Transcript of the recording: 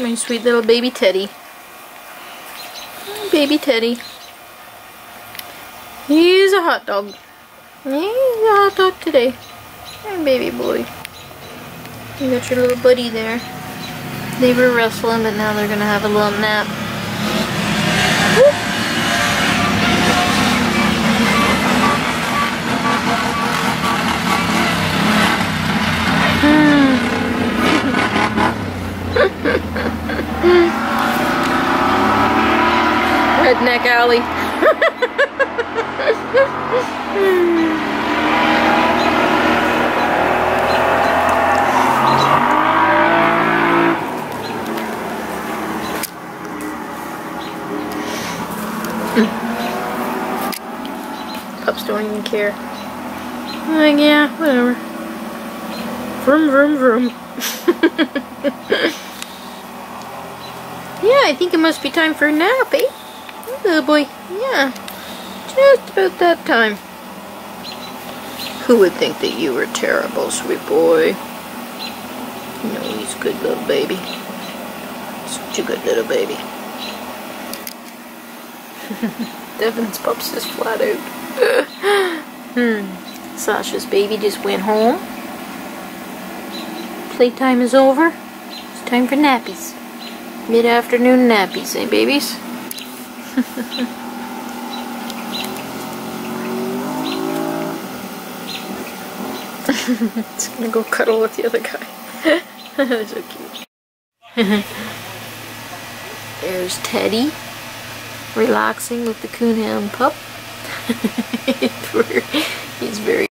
My sweet little baby Teddy. Mm, baby Teddy. He's a hot dog. He's a hot dog today. Hey, baby boy. You got your little buddy there. They were wrestling, but now they're gonna have a little nap. Redneck Alley. Pups don't even care. Like, yeah, whatever. Vroom, vroom, vroom. yeah, I think it must be time for a nap, eh? Good boy. Yeah. Just about that time. Who would think that you were terrible, sweet boy? No, he's a good little baby. Such a good little baby. Devin's pups is flat out. hmm. Sasha's baby just went home. Playtime is over. It's time for nappies. Mid-afternoon nappies, eh, babies? it's gonna go cuddle with the other guy. so cute. There's Teddy relaxing with the coonhound pup. He's very